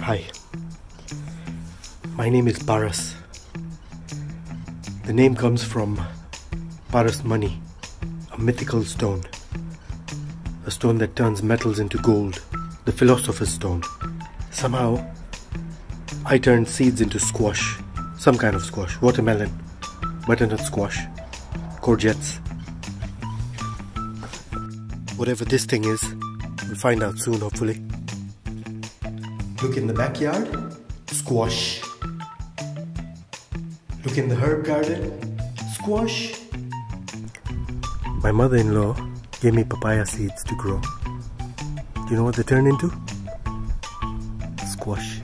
Hi. My name is Paras. The name comes from Paras Mani, a mythical stone. A stone that turns metals into gold, the philosopher's stone. Somehow, I turned seeds into squash, some kind of squash, watermelon, butternut squash, courgettes. Whatever this thing is, we'll find out soon, hopefully. Look in the backyard, squash. Look in the herb garden, squash. My mother in law gave me papaya seeds to grow. Do you know what they turned into? Squash.